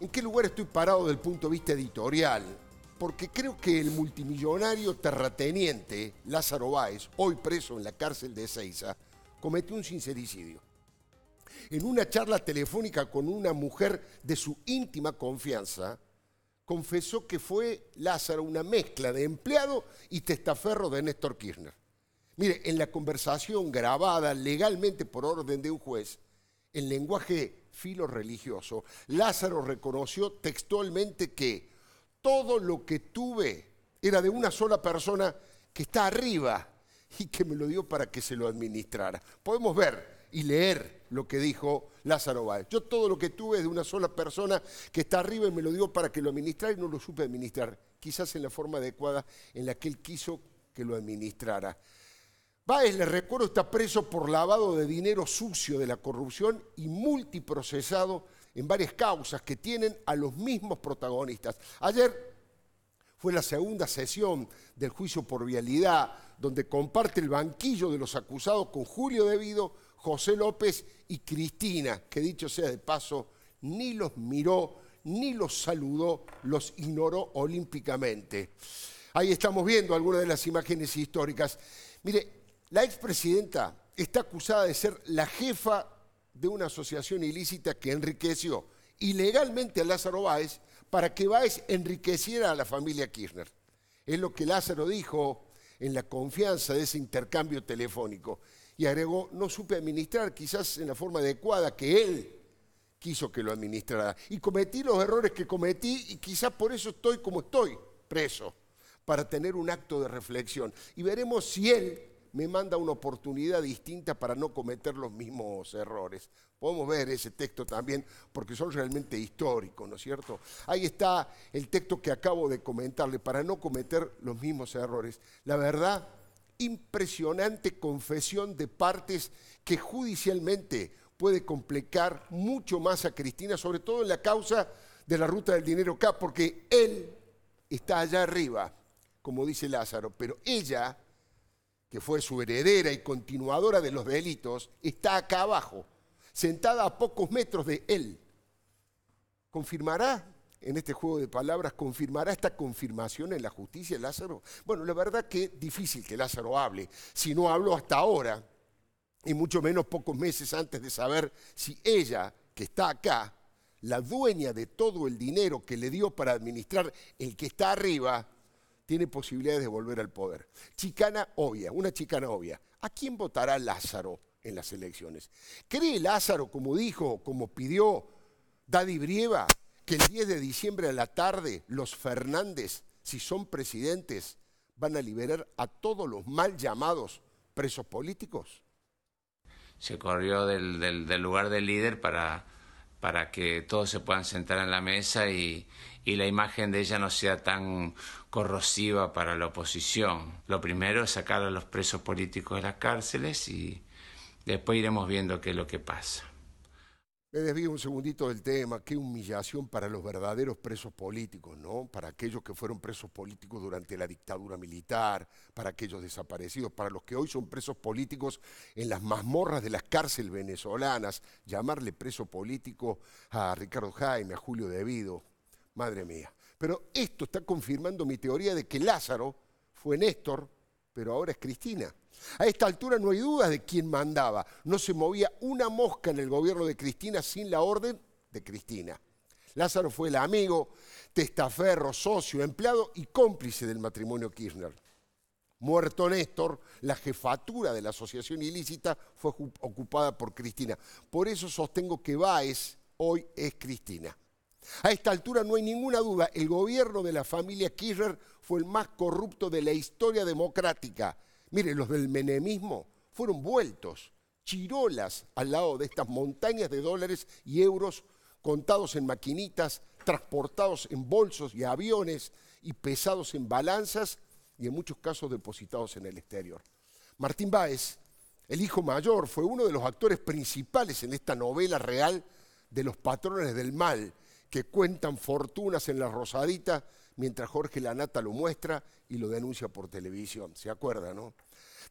en qué lugar estoy parado desde el punto de vista editorial, porque creo que el multimillonario terrateniente Lázaro Báez, hoy preso en la cárcel de Ezeiza, cometió un sincericidio. En una charla telefónica con una mujer de su íntima confianza, confesó que fue Lázaro una mezcla de empleado y testaferro de Néstor Kirchner. Mire, en la conversación grabada legalmente por orden de un juez, en lenguaje filo religioso, Lázaro reconoció textualmente que todo lo que tuve era de una sola persona que está arriba y que me lo dio para que se lo administrara. Podemos ver y leer lo que dijo Lázaro Báez. Yo todo lo que tuve es de una sola persona que está arriba y me lo dio para que lo administrara y no lo supe administrar, quizás en la forma adecuada en la que él quiso que lo administrara. Báez, le recuerdo, está preso por lavado de dinero sucio de la corrupción y multiprocesado en varias causas que tienen a los mismos protagonistas. Ayer fue la segunda sesión del juicio por vialidad, donde comparte el banquillo de los acusados con Julio Devido, José López y Cristina, que dicho sea de paso, ni los miró, ni los saludó, los ignoró olímpicamente. Ahí estamos viendo algunas de las imágenes históricas. Mire, la expresidenta está acusada de ser la jefa de una asociación ilícita que enriqueció ilegalmente a Lázaro Báez para que Báez enriqueciera a la familia Kirchner. Es lo que Lázaro dijo en la confianza de ese intercambio telefónico. Y agregó, no supe administrar quizás en la forma adecuada que él quiso que lo administrara. Y cometí los errores que cometí y quizás por eso estoy como estoy, preso, para tener un acto de reflexión. Y veremos si él me manda una oportunidad distinta para no cometer los mismos errores. Podemos ver ese texto también porque son realmente históricos, ¿no es cierto? Ahí está el texto que acabo de comentarle, para no cometer los mismos errores. La verdad, impresionante confesión de partes que judicialmente puede complicar mucho más a Cristina, sobre todo en la causa de la ruta del dinero acá, porque él está allá arriba, como dice Lázaro, pero ella que fue su heredera y continuadora de los delitos, está acá abajo, sentada a pocos metros de él. ¿Confirmará en este juego de palabras, confirmará esta confirmación en la justicia Lázaro? Bueno, la verdad que difícil que Lázaro hable, si no habló hasta ahora, y mucho menos pocos meses antes de saber si ella, que está acá, la dueña de todo el dinero que le dio para administrar el que está arriba, tiene posibilidades de volver al poder. Chicana obvia, una chicana obvia. ¿A quién votará Lázaro en las elecciones? ¿Cree Lázaro, como dijo, como pidió Daddy Brieva, que el 10 de diciembre a la tarde los Fernández, si son presidentes, van a liberar a todos los mal llamados presos políticos? Se corrió del, del lugar del líder para para que todos se puedan sentar en la mesa y, y, la imagen de ella no sea tan corrosiva para la oposición. Lo primero es sacar a los presos políticos de las cárceles y después iremos viendo qué es lo que pasa. Me desvío un segundito del tema. Qué humillación para los verdaderos presos políticos, ¿no? Para aquellos que fueron presos políticos durante la dictadura militar, para aquellos desaparecidos, para los que hoy son presos políticos en las mazmorras de las cárceles venezolanas. Llamarle preso político a Ricardo Jaime, a Julio Devido. Madre mía. Pero esto está confirmando mi teoría de que Lázaro fue Néstor, pero ahora es Cristina. A esta altura no hay dudas de quién mandaba. No se movía una mosca en el gobierno de Cristina sin la orden de Cristina. Lázaro fue el amigo, testaferro, socio, empleado y cómplice del matrimonio Kirchner. Muerto Néstor, la jefatura de la asociación ilícita fue ocupada por Cristina. Por eso sostengo que Báez hoy es Cristina. A esta altura no hay ninguna duda, el gobierno de la familia Kirchner fue el más corrupto de la historia democrática Mire, los del menemismo fueron vueltos, chirolas al lado de estas montañas de dólares y euros contados en maquinitas, transportados en bolsos y aviones y pesados en balanzas y en muchos casos depositados en el exterior. Martín Báez, el hijo mayor, fue uno de los actores principales en esta novela real de los patrones del mal que cuentan fortunas en la Rosadita mientras Jorge Lanata lo muestra y lo denuncia por televisión. ¿Se acuerda, no?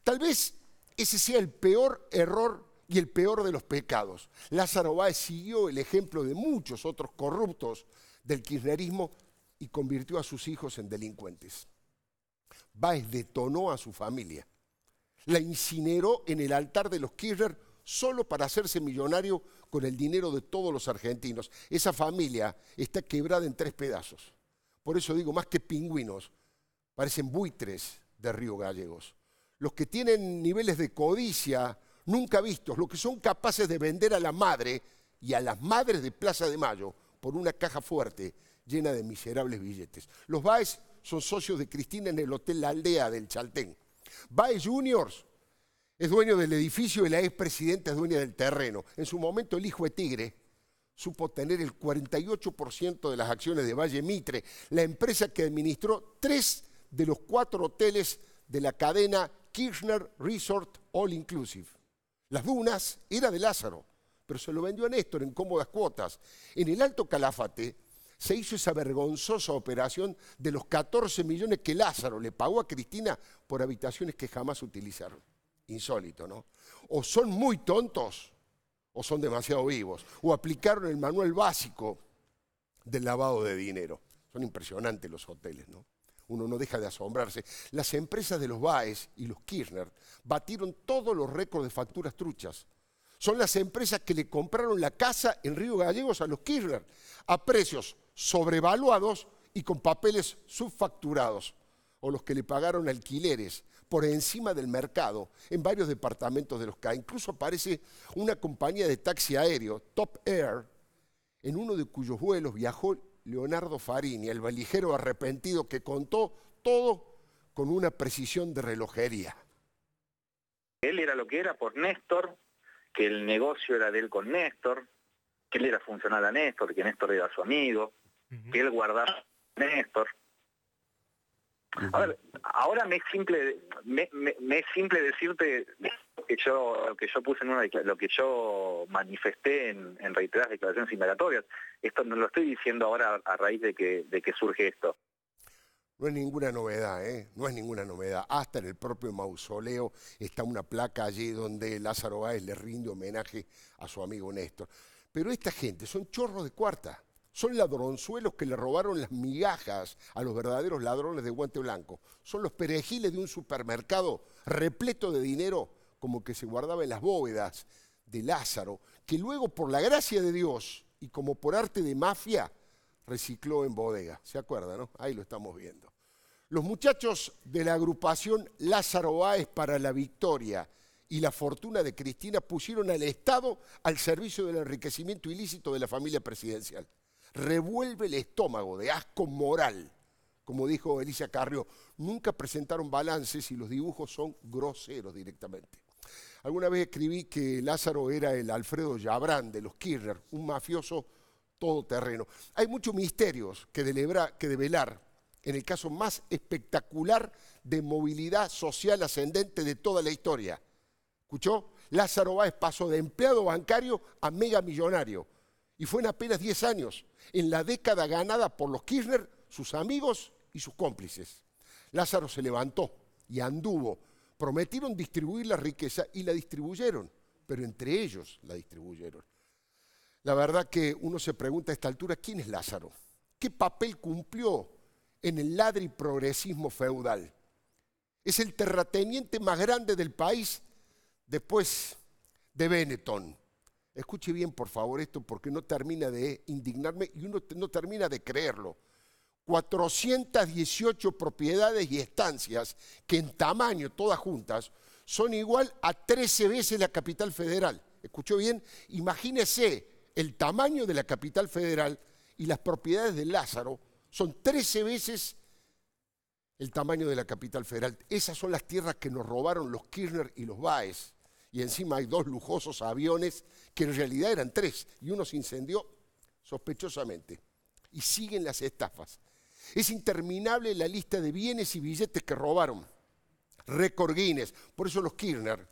Tal vez ese sea el peor error y el peor de los pecados. Lázaro Báez siguió el ejemplo de muchos otros corruptos del kirchnerismo y convirtió a sus hijos en delincuentes. Báez detonó a su familia. La incineró en el altar de los Kirchner solo para hacerse millonario con el dinero de todos los argentinos. Esa familia está quebrada en tres pedazos. Por eso digo, más que pingüinos, parecen buitres de Río Gallegos. Los que tienen niveles de codicia nunca vistos, los que son capaces de vender a la madre y a las madres de Plaza de Mayo por una caja fuerte llena de miserables billetes. Los Baez son socios de Cristina en el Hotel La Aldea del Chaltén. Baez Juniors es dueño del edificio y la expresidenta es dueña del terreno. En su momento el hijo de Tigre supo tener el 48% de las acciones de Valle Mitre, la empresa que administró tres de los cuatro hoteles de la cadena Kirchner Resort All Inclusive. Las dunas era de Lázaro, pero se lo vendió a Néstor en cómodas cuotas. En el Alto Calafate se hizo esa vergonzosa operación de los 14 millones que Lázaro le pagó a Cristina por habitaciones que jamás utilizaron. Insólito, ¿no? O son muy tontos o son demasiado vivos, o aplicaron el manual básico del lavado de dinero. Son impresionantes los hoteles, ¿no? Uno no deja de asombrarse. Las empresas de los Baez y los Kirchner batieron todos los récords de facturas truchas. Son las empresas que le compraron la casa en Río Gallegos a los Kirchner a precios sobrevaluados y con papeles subfacturados, o los que le pagaron alquileres por encima del mercado en varios departamentos de los CA. Incluso aparece una compañía de taxi aéreo, Top Air, en uno de cuyos vuelos viajó Leonardo Farini, el valijero arrepentido que contó todo con una precisión de relojería. Él era lo que era por Néstor, que el negocio era de él con Néstor, que él era funcional a Néstor, que Néstor era su amigo, que él guardaba a Néstor. A ver, ahora me es simple, me, es simple decirte que yo, lo que yo puse en una lo que yo manifesté en, reiteradas declaraciones indagatorias. Esto no lo estoy diciendo ahora a raíz de que, de que surge esto. No es ninguna novedad, ¿eh? No es ninguna novedad. Hasta en el propio mausoleo está una placa allí donde Lázaro Báez le rinde homenaje a su amigo Néstor. Pero esta gente son chorros de cuarta. Son ladronzuelos que le robaron las migajas a los verdaderos ladrones de guante blanco. Son los perejiles de un supermercado repleto de dinero como que se guardaba en las bóvedas de Lázaro, que luego por la gracia de Dios y como por arte de mafia recicló en bodega. ¿Se acuerdan? No? Ahí lo estamos viendo. Los muchachos de la agrupación Lázaro Báez para la Victoria y la fortuna de Cristina pusieron al Estado al servicio del enriquecimiento ilícito de la familia presidencial revuelve el estómago de asco moral. Como dijo Elisa Carrió, nunca presentaron balances y los dibujos son groseros directamente. Alguna vez escribí que Lázaro era el Alfredo Yabrán de los Kirchner, un mafioso todoterreno. Hay muchos misterios que, que develar en el caso más espectacular de movilidad social ascendente de toda la historia. ¿Escuchó? Lázaro Báez pasó de empleado bancario a megamillonario y fue en apenas 10 años, en la década ganada por los Kirchner, sus amigos y sus cómplices. Lázaro se levantó y anduvo. Prometieron distribuir la riqueza y la distribuyeron, pero entre ellos la distribuyeron. La verdad que uno se pregunta a esta altura, ¿quién es Lázaro? ¿Qué papel cumplió en el ladri progresismo feudal? Es el terrateniente más grande del país después de Benetton Escuche bien, por favor, esto porque no termina de indignarme y uno no termina de creerlo. 418 propiedades y estancias que en tamaño, todas juntas, son igual a 13 veces la capital federal. ¿Escuchó bien? Imagínese el tamaño de la capital federal y las propiedades de Lázaro son 13 veces el tamaño de la capital federal. Esas son las tierras que nos robaron los Kirchner y los Baez y encima hay dos lujosos aviones que en realidad eran tres y uno se incendió sospechosamente. Y siguen las estafas. Es interminable la lista de bienes y billetes que robaron. Récord Guinness. Por eso los Kirchner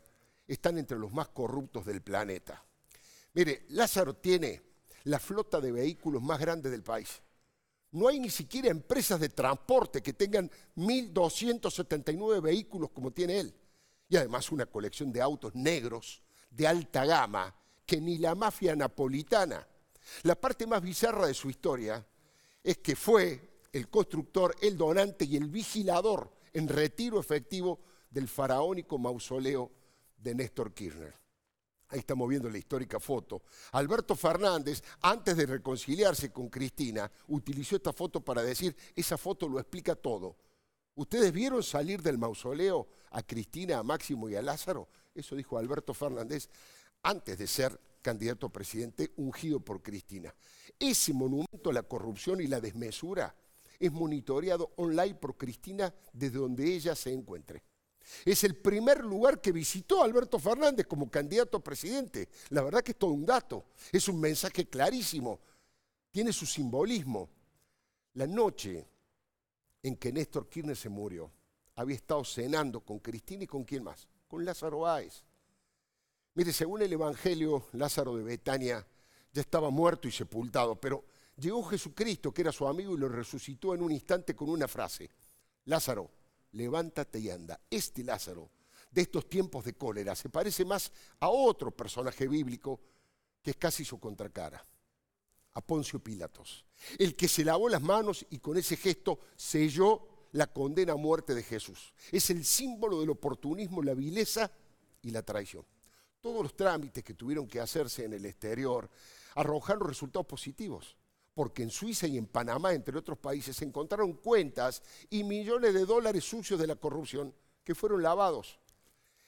están entre los más corruptos del planeta. Mire, Lázaro tiene la flota de vehículos más grande del país. No hay ni siquiera empresas de transporte que tengan 1.279 vehículos como tiene él y además una colección de autos negros de alta gama que ni la mafia napolitana. La parte más bizarra de su historia es que fue el constructor, el donante y el vigilador en retiro efectivo del faraónico mausoleo de Néstor Kirchner. Ahí estamos viendo la histórica foto. Alberto Fernández, antes de reconciliarse con Cristina, utilizó esta foto para decir, esa foto lo explica todo. ¿Ustedes vieron salir del mausoleo a Cristina, a Máximo y a Lázaro? Eso dijo Alberto Fernández antes de ser candidato a presidente ungido por Cristina. Ese monumento a la corrupción y la desmesura es monitoreado online por Cristina desde donde ella se encuentre. Es el primer lugar que visitó Alberto Fernández como candidato a presidente. La verdad que es todo un dato. Es un mensaje clarísimo. Tiene su simbolismo. La noche en que Néstor Kirchner se murió, había estado cenando con Cristina y con quién más? Con Lázaro Báez. Mire, según el Evangelio, Lázaro de Betania ya estaba muerto y sepultado, pero llegó Jesucristo, que era su amigo, y lo resucitó en un instante con una frase. Lázaro, levántate y anda. Este Lázaro, de estos tiempos de cólera, se parece más a otro personaje bíblico que es casi su contracara, a Poncio Pilatos, el que se lavó las manos y con ese gesto selló la condena a muerte de Jesús. Es el símbolo del oportunismo, la vileza y la traición. Todos los trámites que tuvieron que hacerse en el exterior arrojaron resultados positivos porque en Suiza y en Panamá, entre otros países, se encontraron cuentas y millones de dólares sucios de la corrupción que fueron lavados.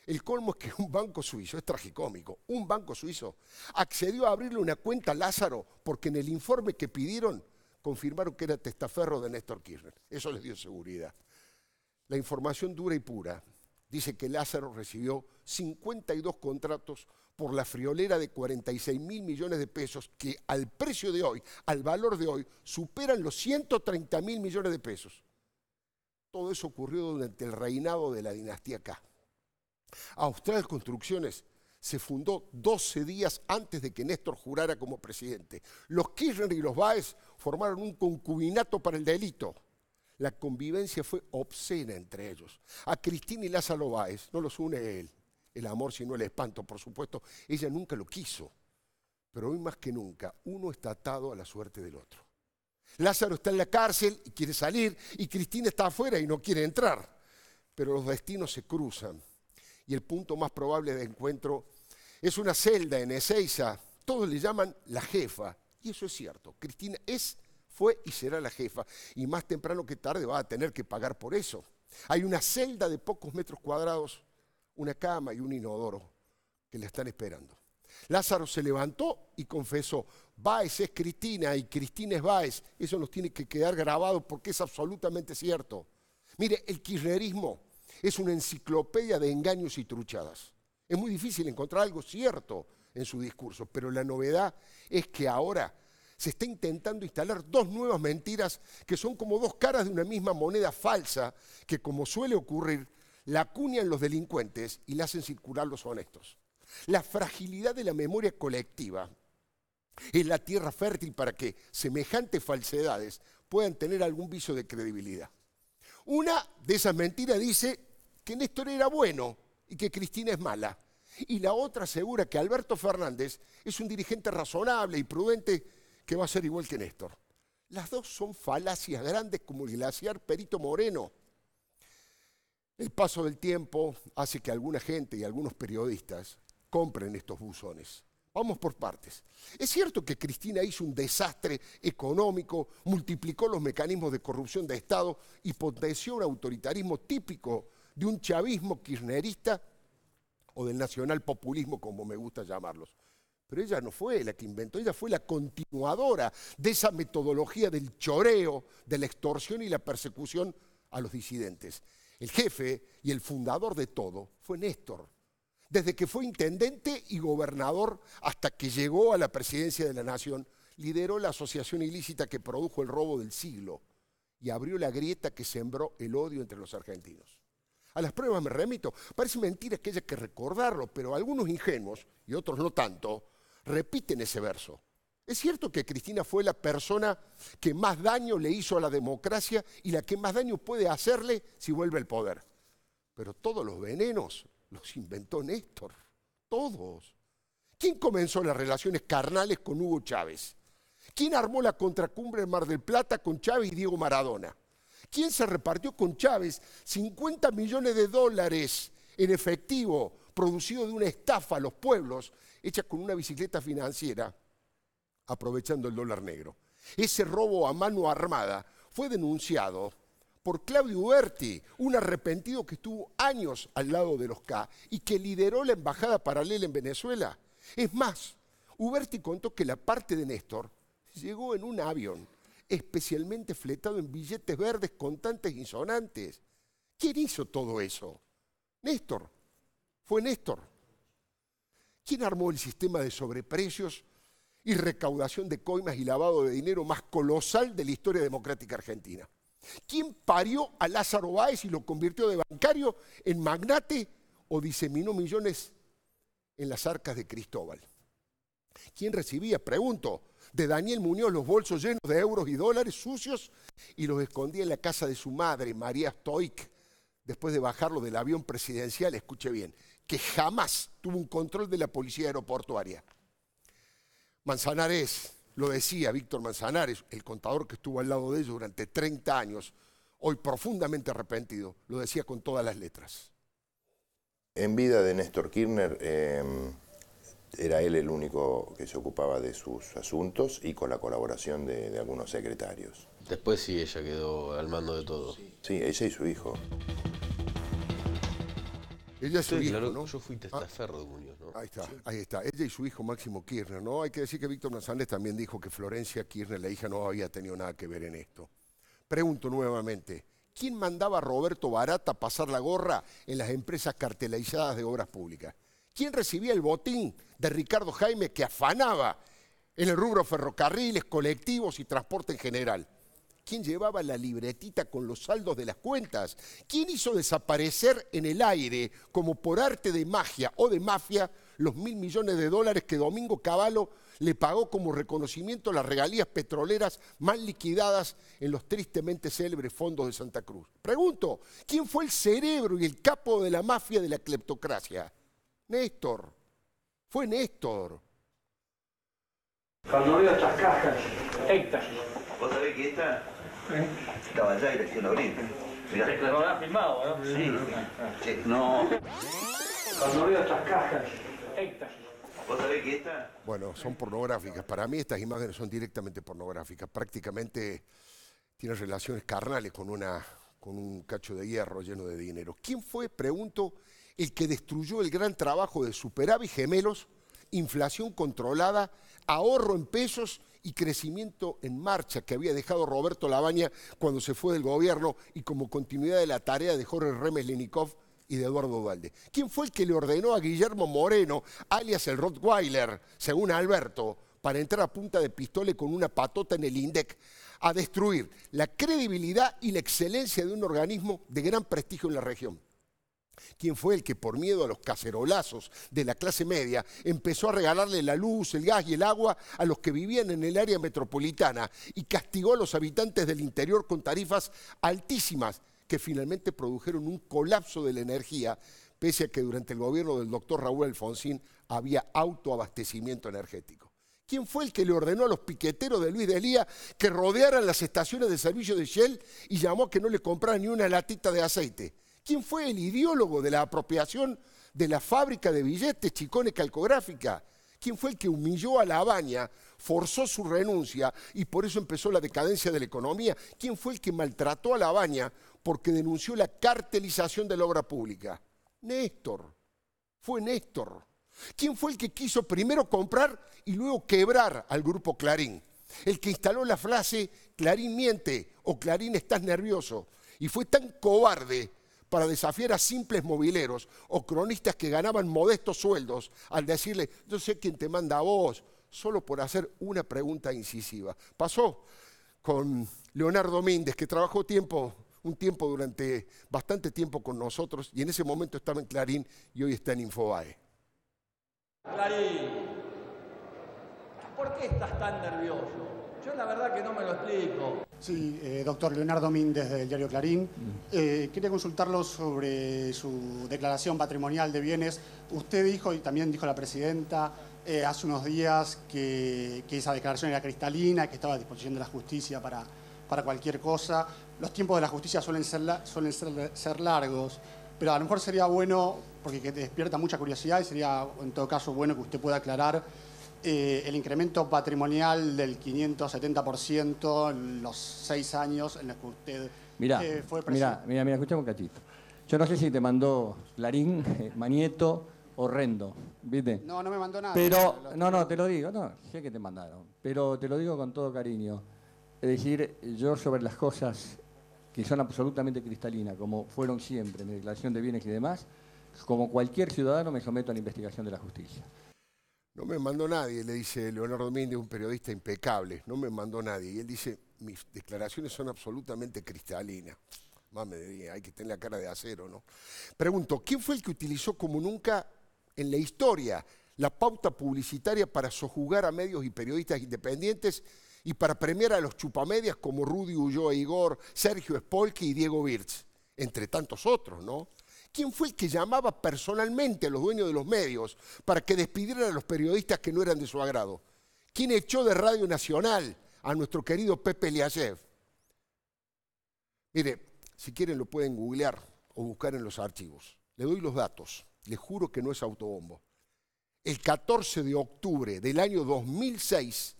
El colmo es que un banco suizo, es tragicómico, un banco suizo accedió a abrirle una cuenta a Lázaro porque en el informe que pidieron confirmaron que era testaferro de Néstor Kirchner. Eso les dio seguridad. La información dura y pura dice que Lázaro recibió 52 contratos por la friolera de 46 mil millones de pesos que al precio de hoy, al valor de hoy, superan los 130 mil millones de pesos. Todo eso ocurrió durante el reinado de la dinastía K. Austral Construcciones se fundó 12 días antes de que Néstor jurara como presidente. Los Kirchner y los Baez formaron un concubinato para el delito. La convivencia fue obscena entre ellos. A Cristina y Lázaro Báez no los une él el amor, sino el espanto, por supuesto. Ella nunca lo quiso, pero hoy más que nunca uno está atado a la suerte del otro. Lázaro está en la cárcel y quiere salir, y Cristina está afuera y no quiere entrar, pero los destinos se cruzan. Y el punto más probable de encuentro es una celda en Ezeiza. Todos le llaman la jefa, y eso es cierto. Cristina es, fue y será la jefa, y más temprano que tarde va a tener que pagar por eso. Hay una celda de pocos metros cuadrados una cama y un inodoro que le están esperando. Lázaro se levantó y confesó, Baez es Cristina y Cristina es Baez. Eso nos tiene que quedar grabado porque es absolutamente cierto. Mire, el kirchnerismo es una enciclopedia de engaños y truchadas. Es muy difícil encontrar algo cierto en su discurso, pero la novedad es que ahora se está intentando instalar dos nuevas mentiras que son como dos caras de una misma moneda falsa que, como suele ocurrir, la acuñan los delincuentes y la hacen circular los honestos. La fragilidad de la memoria colectiva es la tierra fértil para que semejantes falsedades puedan tener algún viso de credibilidad. Una de esas mentiras dice que Néstor era bueno y que Cristina es mala. Y la otra asegura que Alberto Fernández es un dirigente razonable y prudente que va a ser igual que Néstor. Las dos son falacias grandes como el glaciar Perito Moreno el paso del tiempo hace que alguna gente y algunos periodistas compren estos buzones. Vamos por partes. Es cierto que Cristina hizo un desastre económico, multiplicó los mecanismos de corrupción de Estado y potenció un autoritarismo típico de un chavismo kirchnerista o del nacional populismo, como me gusta llamarlos. Pero ella no fue la que inventó, ella fue la continuadora de esa metodología del choreo, de la extorsión y la persecución a los disidentes. El jefe y el fundador de todo fue Néstor. Desde que fue intendente y gobernador hasta que llegó a la presidencia de la nación, lideró la asociación ilícita que produjo el robo del siglo y abrió la grieta que sembró el odio entre los argentinos. A las pruebas me remito. Parece mentira que haya que recordarlo, pero algunos ingenuos, y otros no tanto, repiten ese verso. Es cierto que Cristina fue la persona que más daño le hizo a la democracia y la que más daño puede hacerle si vuelve al poder. Pero todos los venenos los inventó Néstor. Todos. ¿Quién comenzó las relaciones carnales con Hugo Chávez? ¿Quién armó la contracumbre en Mar del Plata con Chávez y Diego Maradona? ¿Quién se repartió con Chávez 50 millones de dólares en efectivo producido de una estafa a los pueblos hecha con una bicicleta financiera aprovechando el dólar negro? Ese robo a mano armada fue denunciado por Claudio Huberti, un arrepentido que estuvo años al lado de los K y que lideró la embajada paralela en Venezuela. Es más, Huberti contó que la parte de Néstor llegó en un avión especialmente fletado en billetes verdes contantes insonantes. ¿Quién hizo todo eso? Néstor. Fue Néstor. ¿Quién armó el sistema de sobreprecios y recaudación de coimas y lavado de dinero más colosal de la historia democrática argentina? ¿Quién parió a Lázaro Báez y lo convirtió de bancario en magnate o diseminó millones en las arcas de Cristóbal? ¿Quién recibía, pregunto, de Daniel Muñoz los bolsos llenos de euros y dólares sucios y los escondía en la casa de su madre, María Stoic, después de bajarlo del avión presidencial, escuche bien, que jamás tuvo un control de la policía aeroportuaria. Manzanares, lo decía Víctor Manzanares, el contador que estuvo al lado de ellos durante 30 años, hoy profundamente arrepentido, lo decía con todas las letras. En vida de Néstor Kirchner, em, era él el único que se ocupaba de sus asuntos y con la colaboración de, algunos secretarios. Después sí, ella quedó al mando de todo. Sí, ella y su hijo. Ella y su hijo, ¿no? Yo fui testaferro de Muñoz, ¿no? Ahí está, ahí está. Ella y su hijo Máximo Kirchner, ¿no? Hay que decir que Víctor Nazández también dijo que Florencia Kirchner, la hija, no había tenido nada que ver en esto. Pregunto nuevamente, ¿quién mandaba a Roberto Barata pasar la gorra en las empresas cartelizadas de obras públicas? ¿Quién recibía el botín de Ricardo Jaime que afanaba en el rubro ferrocarriles, colectivos y transporte en general? ¿Quién llevaba la libretita con los saldos de las cuentas? ¿Quién hizo desaparecer en el aire, como por arte de magia o de mafia, los mil millones de dólares que Domingo Cavallo le pagó como reconocimiento a las regalías petroleras mal liquidadas en los tristemente célebres fondos de Santa Cruz? Pregunto, ¿quién fue el cerebro y el capo de la mafia de la cleptocracia? Néstor. Fue Néstor. Cuando veo estas cajas, éxtasis. ¿Vos sabés que esta ¿Eh? estaba allá y recién abrí? Mirá. Lo filmado, ¿no? Sí. sí. No. Cuando veo estas cajas, éxtasis. ¿Vos sabés que esta? Bueno, son pornográficas. Para mí estas imágenes son directamente pornográficas. Prácticamente tienen relaciones carnales con, una, con un cacho de hierro lleno de dinero. ¿Quién fue, pregunto, el que destruyó el gran trabajo de superávit gemelos, inflación controlada, ahorro en pesos y crecimiento en marcha que había dejado Roberto Labaña cuando se fue del gobierno y como continuidad de la tarea de Jorge Remes Lenikov y de Eduardo Valde. ¿Quién fue el que le ordenó a Guillermo Moreno, alias el Rottweiler, según Alberto, para entrar a punta de pistola con una patota en el INDEC, a destruir la credibilidad y la excelencia de un organismo de gran prestigio en la región? ¿Quién fue el que por miedo a los cacerolazos de la clase media empezó a regalarle la luz, el gas y el agua a los que vivían en el área metropolitana y castigó a los habitantes del interior con tarifas altísimas que finalmente produjeron un colapso de la energía, pese a que durante el gobierno del doctor Raúl Alfonsín había autoabastecimiento energético? ¿Quién fue el que le ordenó a los piqueteros de Luis de Lía que rodearan las estaciones de servicio de Shell y llamó a que no le compraran ni una latita de aceite? ¿Quién fue el ideólogo de la apropiación de la fábrica de billetes Chicone Calcográfica? ¿Quién fue el que humilló a la Baña, forzó su renuncia y por eso empezó la decadencia de la economía? ¿Quién fue el que maltrató a la Baña porque denunció la cartelización de la obra pública? Néstor. Fue Néstor. ¿Quién fue el que quiso primero comprar y luego quebrar al grupo Clarín? El que instaló la frase Clarín miente o Clarín estás nervioso. Y fue tan cobarde para desafiar a simples mobileros o cronistas que ganaban modestos sueldos al decirle, yo sé quién te manda a vos, solo por hacer una pregunta incisiva. Pasó con Leonardo Méndez, que trabajó un tiempo durante bastante tiempo con nosotros y en ese momento estaba en Clarín y hoy está en Infobae. Clarín, ¿por qué estás tan nervioso? Yo la verdad que no me lo explico. Sí, eh, doctor Leonardo Míndez del diario Clarín. Eh, quería consultarlo sobre su declaración patrimonial de bienes. Usted dijo, y también dijo la presidenta, eh, hace unos días que, que esa declaración era cristalina, que estaba a disposición de la justicia para, para cualquier cosa. Los tiempos de la justicia suelen ser, la- suelen ser, ser largos, pero a lo mejor sería bueno, porque que te despierta mucha curiosidad y sería en todo caso bueno que usted pueda aclarar eh, el incremento patrimonial del 570% en los seis años en los que usted Mirá, eh, fue presidente. mirá, mirá, escuchame un cachito. Yo no sé si te mandó Clarín, eh, Manieto, horrendo, ¿viste? No, no me mandó nada. Pero, no, no, te lo digo, no, sé que te mandaron, pero te lo digo con todo cariño. Es decir, yo sobre las cosas que son absolutamente cristalinas, como fueron siempre en mi declaración de bienes y demás, como cualquier ciudadano me someto a la investigación de la justicia. No me mandó nadie, le dice Leonardo Méndez, un periodista impecable. No me mandó nadie. Y él dice, mis declaraciones son absolutamente cristalinas. Más hay que tener la cara de acero, ¿no? Pregunto, ¿quién fue el que utilizó como nunca en la historia la pauta publicitaria para sojugar a medios y periodistas independientes y para premiar a los chupamedias como Rudy Ulloa Igor, Sergio Spolky y Diego Birz, entre tantos otros, ¿no? ¿Quién fue el que llamaba personalmente a los dueños de los medios para que despidieran a los periodistas que no eran de su agrado? ¿Quién echó de Radio Nacional a nuestro querido Pepe Liayev? Mire, si quieren lo pueden googlear o buscar en los archivos. Le doy los datos. Les juro que no es autobombo. El 14 de octubre del año 2006,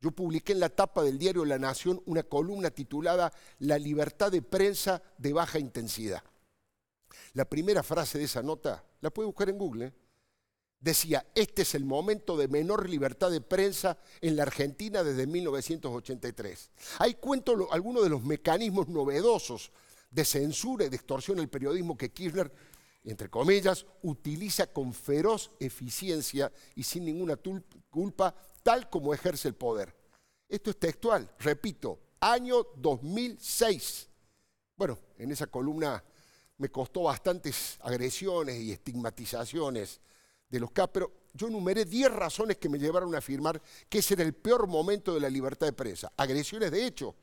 yo publiqué en la tapa del diario La Nación una columna titulada La libertad de prensa de baja intensidad. La primera frase de esa nota, la puede buscar en Google, ¿eh? decía, este es el momento de menor libertad de prensa en la Argentina desde 1983. Ahí cuento algunos de los mecanismos novedosos de censura y de extorsión al periodismo que Kirchner, entre comillas, utiliza con feroz eficiencia y sin ninguna culpa, tal como ejerce el poder. Esto es textual, repito, año 2006. Bueno, en esa columna me costó bastantes agresiones y estigmatizaciones de los K, pero yo enumeré 10 razones que me llevaron a afirmar que ese era el peor momento de la libertad de prensa. Agresiones de hecho.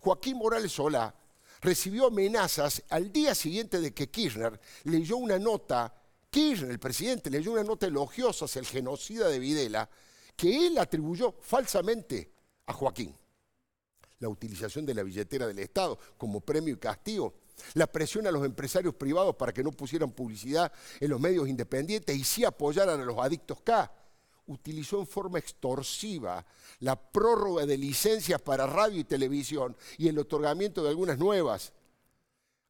Joaquín Morales Solá recibió amenazas al día siguiente de que Kirchner leyó una nota, Kirchner, el presidente, leyó una nota elogiosa hacia el genocida de Videla, que él atribuyó falsamente a Joaquín la utilización de la billetera del Estado como premio y castigo, la presión a los empresarios privados para que no pusieran publicidad en los medios independientes y sí apoyaran a los adictos K. Utilizó en forma extorsiva la prórroga de licencias para radio y televisión y el otorgamiento de algunas nuevas.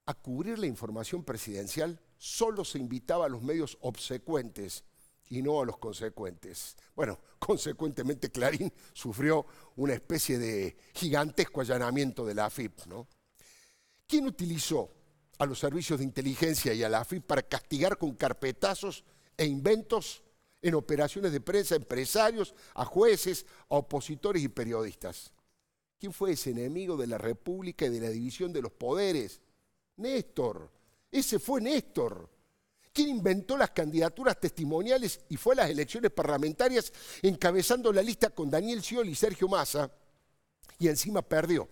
A cubrir la información presidencial solo se invitaba a los medios obsecuentes y no a los consecuentes. Bueno, consecuentemente Clarín sufrió una especie de gigantesco allanamiento de la AFIP, ¿no? ¿Quién utilizó a los servicios de inteligencia y a la AFIP para castigar con carpetazos e inventos en operaciones de prensa a empresarios, a jueces, a opositores y periodistas? ¿Quién fue ese enemigo de la República y de la división de los poderes? Néstor. Ese fue Néstor. ¿Quién inventó las candidaturas testimoniales y fue a las elecciones parlamentarias encabezando la lista con Daniel Scioli y Sergio Massa? Y encima perdió.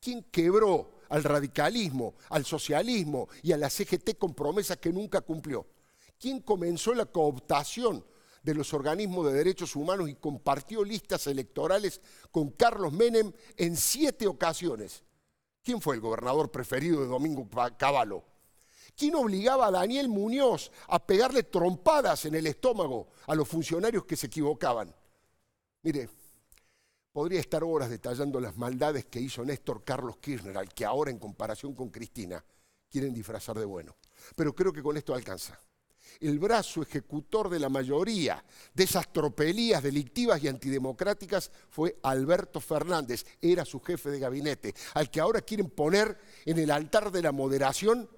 ¿Quién quebró al radicalismo, al socialismo y a la CGT con promesas que nunca cumplió? ¿Quién comenzó la cooptación de los organismos de derechos humanos y compartió listas electorales con Carlos Menem en siete ocasiones? ¿Quién fue el gobernador preferido de Domingo Cavallo? ¿Quién obligaba a Daniel Muñoz a pegarle trompadas en el estómago a los funcionarios que se equivocaban? Mire, podría estar horas detallando las maldades que hizo Néstor Carlos Kirchner, al que ahora en comparación con Cristina quieren disfrazar de bueno. Pero creo que con esto alcanza. El brazo ejecutor de la mayoría de esas tropelías delictivas y antidemocráticas fue Alberto Fernández, era su jefe de gabinete, al que ahora quieren poner en el altar de la moderación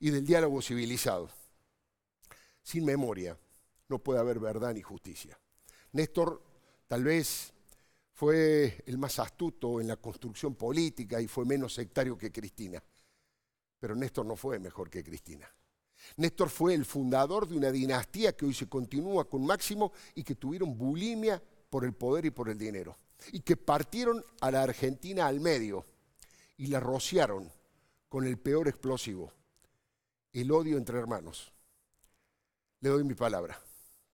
y del diálogo civilizado. Sin memoria no puede haber verdad ni justicia. Néstor tal vez fue el más astuto en la construcción política y fue menos sectario que Cristina, pero Néstor no fue mejor que Cristina. Néstor fue el fundador de una dinastía que hoy se continúa con Máximo y que tuvieron bulimia por el poder y por el dinero. Y que partieron a la Argentina al medio y la rociaron con el peor explosivo, el odio entre hermanos. Le doy mi palabra.